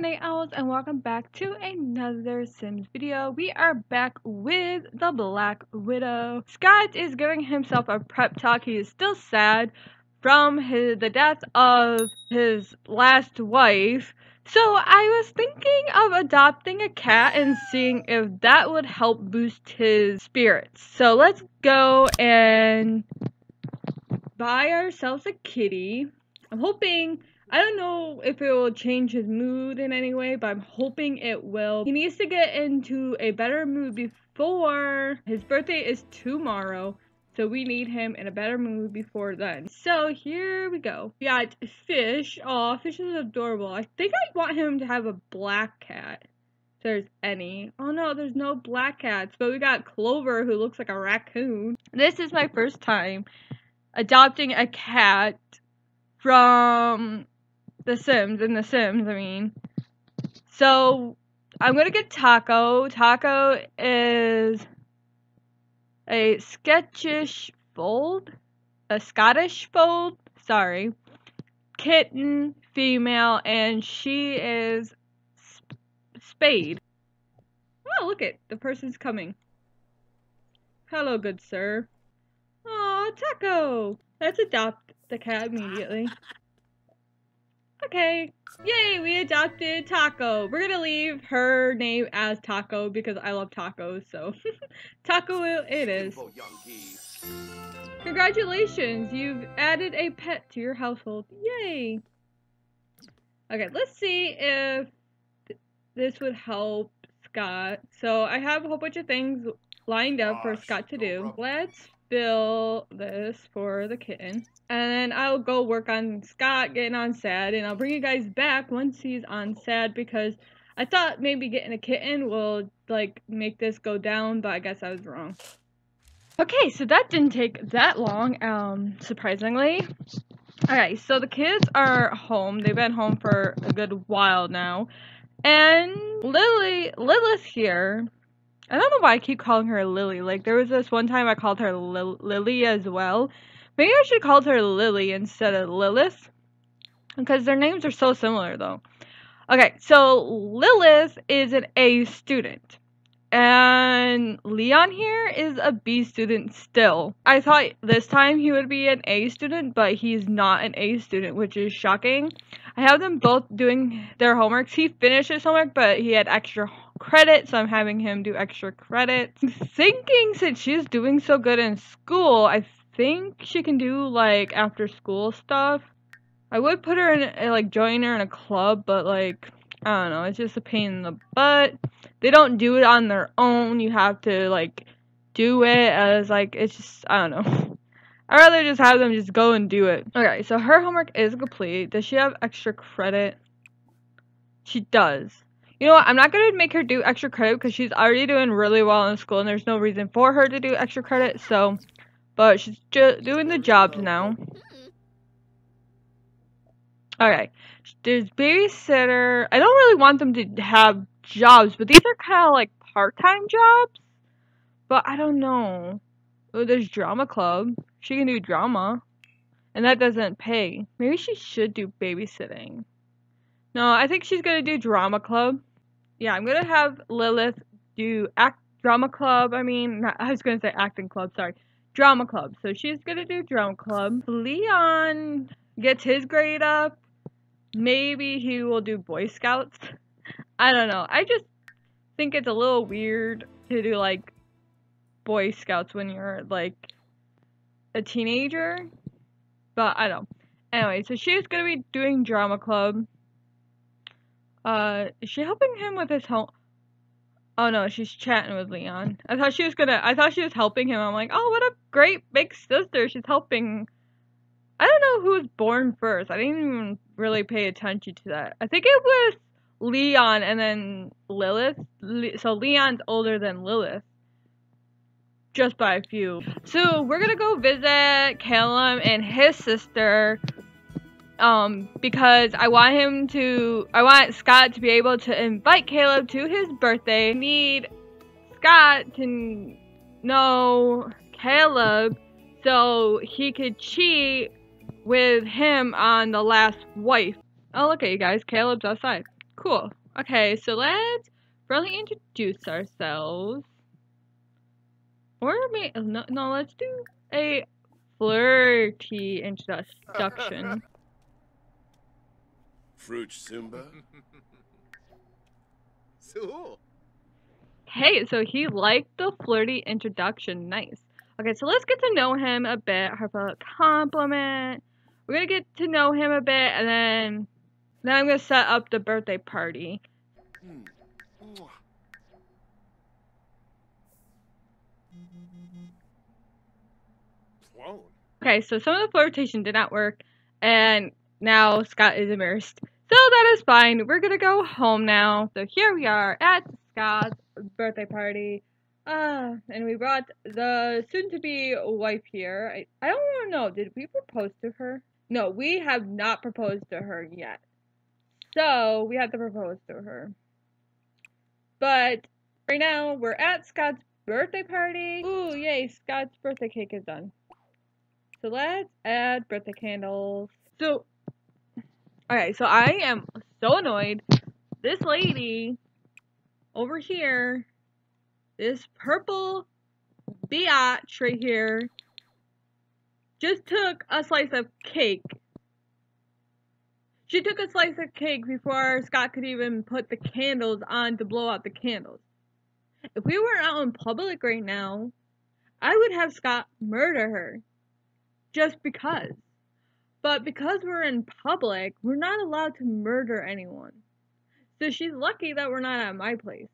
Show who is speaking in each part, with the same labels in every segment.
Speaker 1: night owls and welcome back to another Sims video. We are back with the Black Widow. Scott is giving himself a prep talk. He is still sad from his, the death of his last wife. So I was thinking of adopting a cat and seeing if that would help boost his spirits. So let's go and buy ourselves a kitty. I'm hoping I don't know if it will change his mood in any way, but I'm hoping it will. He needs to get into a better mood before his birthday is tomorrow. So we need him in a better mood before then. So here we go. We got Fish. Oh, Fish is adorable. I think I want him to have a black cat. If there's any. Oh no, there's no black cats. But we got Clover who looks like a raccoon. This is my first time adopting a cat from the Sims, in The Sims, I mean. So, I'm gonna get Taco. Taco is a sketchish fold, a Scottish fold, sorry, kitten, female, and she is sp Spayed. Oh, look it, the person's coming. Hello, good sir. Oh, Taco! Let's adopt the cat immediately. Okay. Yay, we adopted Taco. We're gonna leave her name as Taco because I love tacos, so Taco it is. Congratulations, you've added a pet to your household. Yay! Okay, let's see if th this would help Scott. So I have a whole bunch of things lined up for Scott to do. Let's fill this for the kitten. And then I'll go work on Scott getting on sad and I'll bring you guys back once he's on sad because I thought maybe getting a kitten will like make this go down, but I guess I was wrong. Okay, so that didn't take that long, um, surprisingly. Alright, so the kids are home. They've been home for a good while now. And Lily, Lilith here I don't know why I keep calling her Lily. Like, there was this one time I called her Lil Lily as well. Maybe I should call her Lily instead of Lilith. Because their names are so similar, though. Okay, so Lilith is an A student. And Leon here is a B student still. I thought this time he would be an A student, but he's not an A student, which is shocking. I have them both doing their homeworks. He finished his homework, but he had extra credit, so I'm having him do extra credits. thinking since she's doing so good in school, I think she can do like after school stuff. I would put her in eh, like join her in a club, but like I don't know, it's just a pain in the butt. They don't do it on their own. You have to like do it as like it's just I don't know. I'd rather just have them just go and do it. Okay, so her homework is complete. Does she have extra credit? She does. You know what? I'm not going to make her do extra credit because she's already doing really well in school and there's no reason for her to do extra credit. So, but she's just doing the jobs now. Okay. There's babysitter. I don't really want them to have jobs, but these are kind of like part-time jobs. But I don't know. Oh, there's drama club. She can do drama. And that doesn't pay. Maybe she should do babysitting. No, I think she's gonna do drama club. Yeah, I'm gonna have Lilith do act drama club. I mean, I was gonna say acting club. Sorry, drama club. So she's gonna do drama club. Leon gets his grade up. Maybe he will do Boy Scouts. I don't know. I just think it's a little weird to do like Boy Scouts when you're like a teenager. But I don't. Anyway, so she's gonna be doing drama club. Uh, is she helping him with his home? Oh no, she's chatting with Leon. I thought she was gonna. I thought she was helping him. I'm like, oh, what a great big sister. She's helping. I don't know who was born first. I didn't even really pay attention to that. I think it was Leon and then Lilith. Le so Leon's older than Lilith. Just by a few. So we're gonna go visit Callum and his sister um, because I want him to, I want Scott to be able to invite Caleb to his birthday. I need Scott to know Caleb so he could cheat with him on the last wife. Oh, look at you guys. Caleb's outside. Cool. Okay, so let's really introduce ourselves. Or may no, no, let's do a flirty introduction.
Speaker 2: Fruit Simba?
Speaker 3: so,
Speaker 1: Hey, so he liked the flirty introduction. Nice. Okay, so let's get to know him a bit. Have a compliment. We're gonna get to know him a bit, and then then I'm gonna set up the birthday party. Okay, so some of the flirtation did not work, and now Scott is immersed. So that is fine. We're gonna go home now. So here we are at Scott's birthday party. Uh, and we brought the soon-to-be wife here. I, I don't know. Did we propose to her? No, we have not proposed to her yet. So we have to propose to her. But right now we're at Scott's birthday party. Ooh, yay! Scott's birthday cake is done. So let's add birthday candles. So, okay, so I am so annoyed. This lady over here, this purple biatch right here, just took a slice of cake. She took a slice of cake before Scott could even put the candles on to blow out the candles. If we were out in public right now, I would have Scott murder her just because. But because we're in public, we're not allowed to murder anyone. So she's lucky that we're not at my place.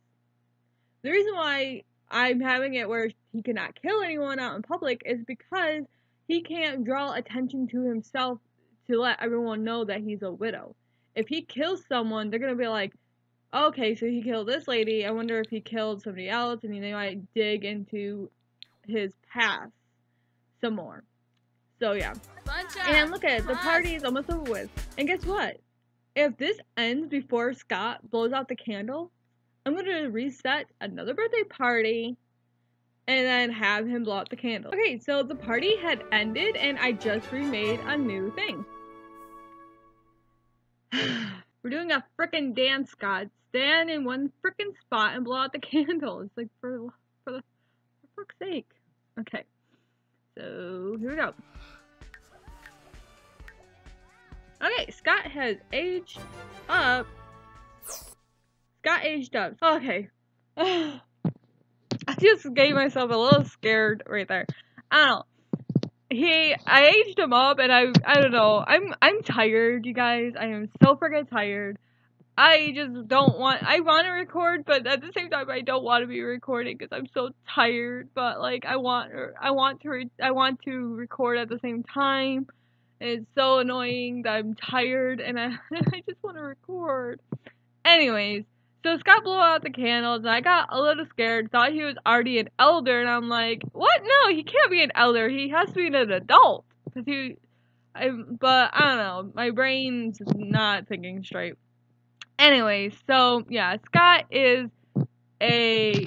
Speaker 1: The reason why I'm having it where he cannot kill anyone out in public is because he can't draw attention to himself to let everyone know that he's a widow. If he kills someone, they're gonna be like, okay, so he killed this lady. I wonder if he killed somebody else, and they might dig into his past some more. So yeah. And look at it, the party is almost over with. And guess what? If this ends before Scott blows out the candle, I'm gonna reset another birthday party and then have him blow out the candle. Okay, so the party had ended and I just remade a new thing. We're doing a frickin' dance, Scott. Stand in one frickin' spot and blow out the candle. It's like for for the for fuck's sake. Okay. So here we go. Okay, Scott has aged up. Scott aged up. Okay. I just gave myself a little scared right there. I don't know. He, I aged him up, and I, I don't know. I'm, I'm tired, you guys. I am so freaking tired. I just don't want. I want to record, but at the same time, I don't want to be recording because I'm so tired. But like, I want, I want to, I want to record at the same time. It's so annoying that I'm tired and I, I just want to record. Anyways, so Scott blew out the candles and I got a little scared, thought he was already an elder, and I'm like, what? No, he can't be an elder. He has to be an adult. Cause he, I, but I don't know. My brain's not thinking straight. Anyways, so yeah, Scott is a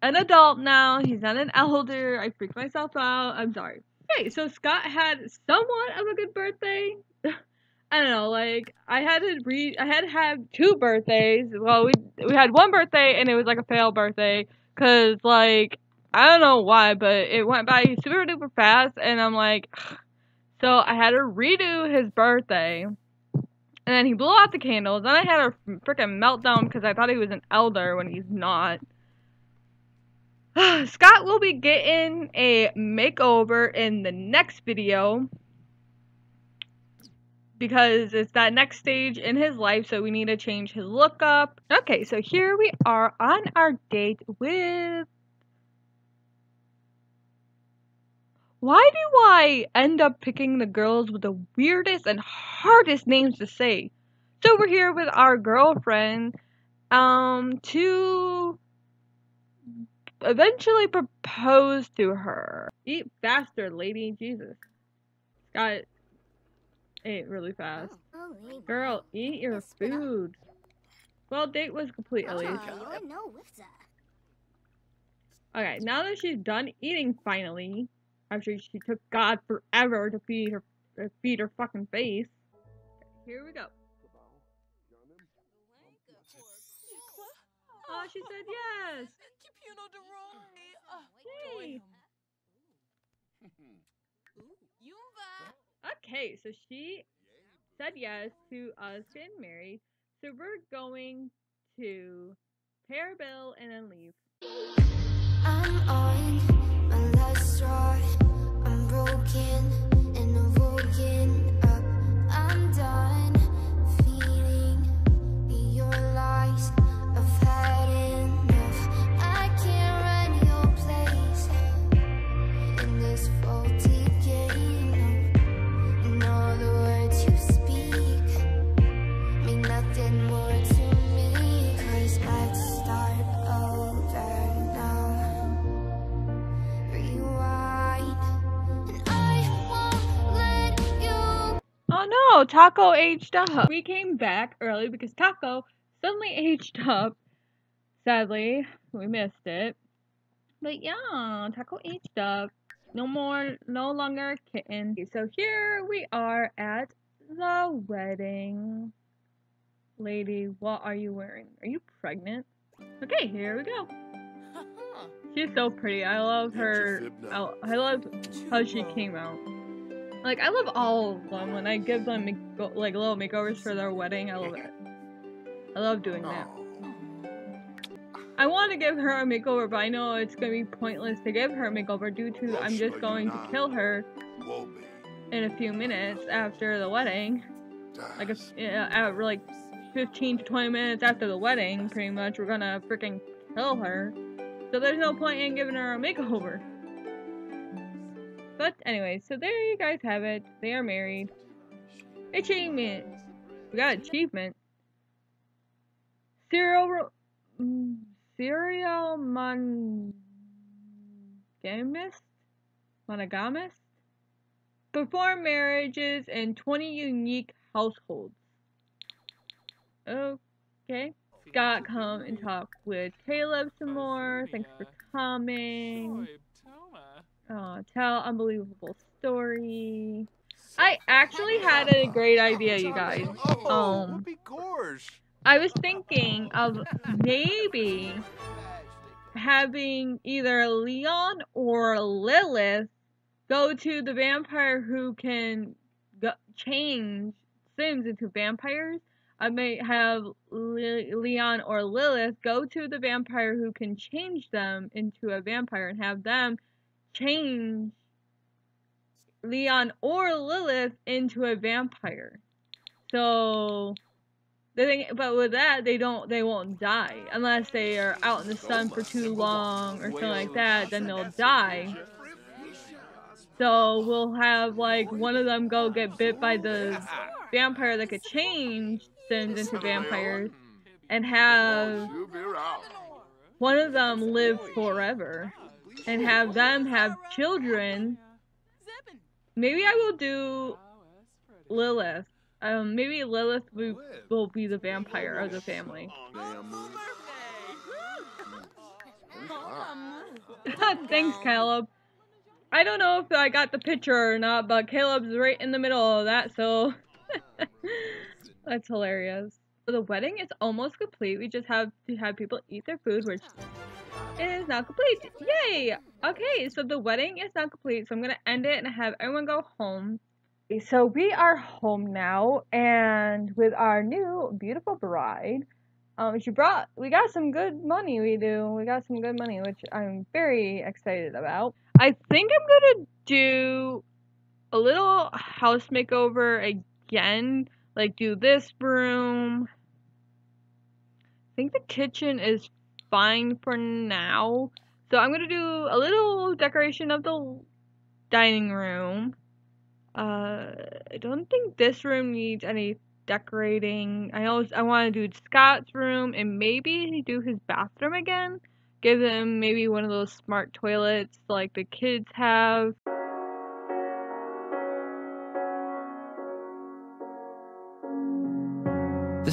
Speaker 1: an adult now. He's not an elder. I freaked myself out. I'm sorry. Okay, so Scott had somewhat of a good birthday. I don't know, like I had to read. I had to have two birthdays. Well, we we had one birthday and it was like a fail birthday because like I don't know why, but it went by super duper fast, and I'm like, so I had to redo his birthday, and then he blew out the candles. Then I had a freaking meltdown because I thought he was an elder when he's not. Scott will be getting a makeover in the next video because it's that next stage in his life, so we need to change his look up. Okay, so here we are on our date with. Why do I end up picking the girls with the weirdest and hardest names to say? So we're here with our girlfriend um to eventually propose to her. Eat faster, lady. Jesus. Scott ate really fast. Girl, eat your food. Well, date was complete at least. Okay, now that she's done eating finally, after she took God forever to feed her to feed her fucking face. Here we go. Oh, she said yes.
Speaker 3: Que piano de Romy.
Speaker 1: Yay.
Speaker 3: Yumba.
Speaker 1: Okay, so she said yes to us getting married. So we're going to pay our bill and then leave. Taco aged up. We came back early because Taco suddenly aged up. Sadly, we missed it. But yeah, Taco aged up. No more, no longer a kitten. So here we are at the wedding. Lady, what are you wearing? Are you pregnant? Okay, here we go. She's so pretty. I love her. I, I love how she came out. Like I love all of them. When I give them make- like little makeovers for their wedding, I love it. I love doing that. I want to give her a makeover, but I know it's gonna be pointless to give her a makeover due to I'm just going to kill her in a few minutes after the wedding. Like yeah, uh, at like 15 to 20 minutes after the wedding, pretty much we're gonna freaking kill her. So there's no point in giving her a makeover. But anyway, so there you guys have it. They are married. Achievement. We got achievement. Serial mm, serial monogamist monogamist perform marriages in 20 unique households. Okay. Scott, come and talk with Caleb some more. Thanks for coming. Oh, tell unbelievable story. I actually had a great idea, you guys.
Speaker 2: Oh,
Speaker 1: Um. I was thinking of maybe having either Leon or Lilith go to the vampire who can go- change Sims into vampires. I may have Le- Leon or Lilith go to the vampire who can change them into a vampire and have them change Leon or Lilith into a vampire. So the thing, but with that, they don't, they won't die unless they are out in the sun for too long or something like that. Then they'll die. So we'll have like one of them go get bit by the vampire that could change Sims into vampires, and have
Speaker 2: You'll be around.
Speaker 1: one of them live forever, and have them have children. Maybe I will do Lilith. Um, maybe Lilith will, will be the vampire of the family. Thanks, Caleb. I don't know if I got the picture or not, but Caleb's right in the middle of that, so that's hilarious. So the wedding is almost complete. We just have to have people eat their food, which is now complete. Yay! Okay, so the wedding is now complete, so I'm gonna end it and have everyone go home. So we are home now, and with our new beautiful bride. Um, she brought, we got some good money, we do. We got some good money, which I'm very excited about. I think I'm gonna do a little house makeover again. Like, do this room. I think the kitchen is fine for now. So I'm gonna do a little decoration of the dining room. Uh, I don't think this room needs any decorating. I always I want to do Scott's room and maybe do his bathroom again. Give him maybe one of those smart toilets like the kids have.
Speaker 4: The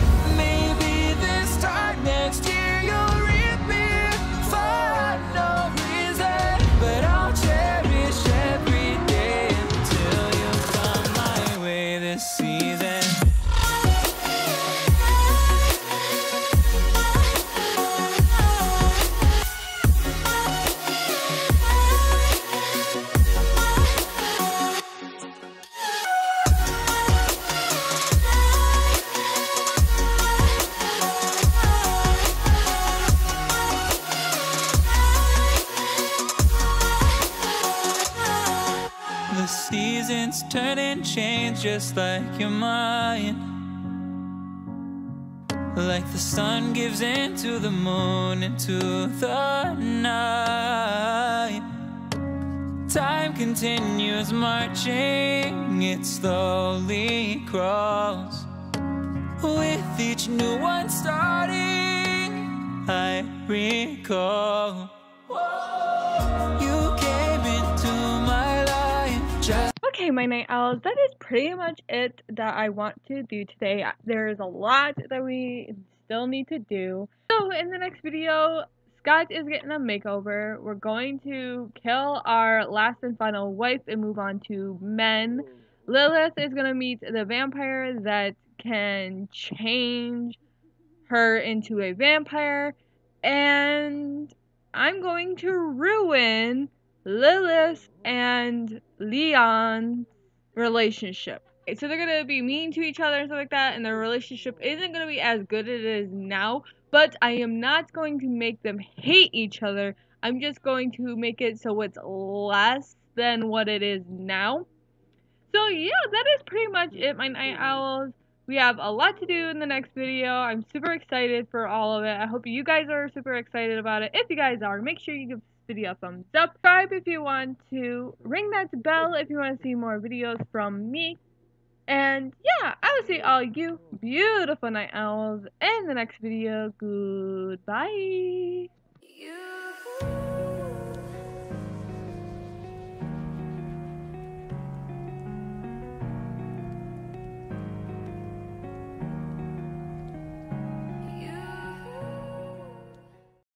Speaker 4: Just like your mind. Like the sun gives into the moon, into the night. Time continues marching, it slowly crawls. With each new one starting, I recall.
Speaker 1: Okay, my night owls, that is pretty much it that I want to do today. There is a lot that we still need to do. So, in the next video, Scott is getting a makeover. We're going to kill our last and final wife and move on to men. Lilith is going to meet the vampire that can change her into a vampire. And I'm going to ruin Lilith and Leon's relationship. So they're gonna be mean to each other and stuff like that, and their relationship isn't gonna be as good as it is now. But I am not going to make them hate each other. I'm just going to make it so it's less than what it is now. So yeah, that is pretty much it, my night owls. We have a lot to do in the next video. I'm super excited for all of it. I hope you guys are super excited about it. If you guys are, make sure you give video a thumbs up. Subscribe if you want to. Ring that bell if you want to see more videos from me. And yeah, I will see all you beautiful night owls in the next video. Goodbye.
Speaker 5: You